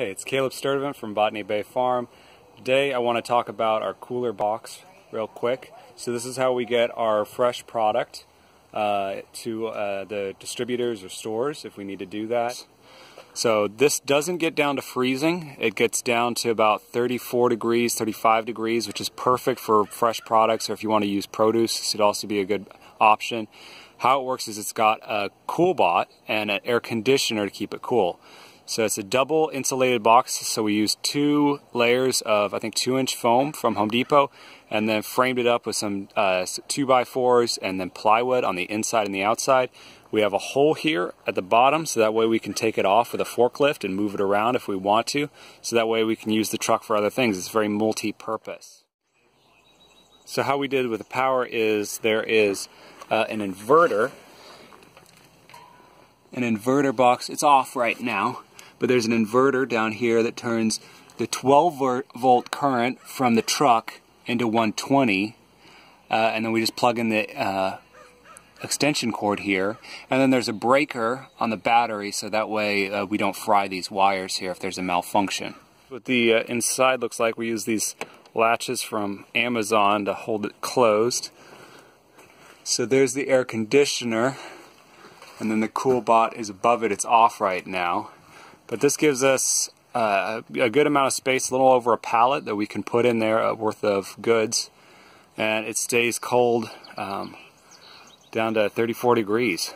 Hey, it's Caleb Sturdivant from Botany Bay Farm. Today I want to talk about our cooler box real quick. So this is how we get our fresh product uh, to uh, the distributors or stores if we need to do that. So this doesn't get down to freezing. It gets down to about 34 degrees, 35 degrees, which is perfect for fresh products or if you want to use produce, this would also be a good option. How it works is it's got a Coolbot and an air conditioner to keep it cool. So it's a double insulated box. So we used two layers of, I think, two inch foam from Home Depot and then framed it up with some uh, two by fours and then plywood on the inside and the outside. We have a hole here at the bottom so that way we can take it off with a forklift and move it around if we want to. So that way we can use the truck for other things. It's very multi-purpose. So how we did with the power is there is uh, an inverter an inverter box. It's off right now but there's an inverter down here that turns the 12 volt current from the truck into 120 uh, and then we just plug in the uh, extension cord here and then there's a breaker on the battery so that way uh, we don't fry these wires here if there's a malfunction. What the uh, inside looks like we use these latches from Amazon to hold it closed. So there's the air conditioner and then the Coolbot is above it. It's off right now. But this gives us uh, a good amount of space, a little over a pallet that we can put in there uh, worth of goods. And it stays cold um, down to 34 degrees.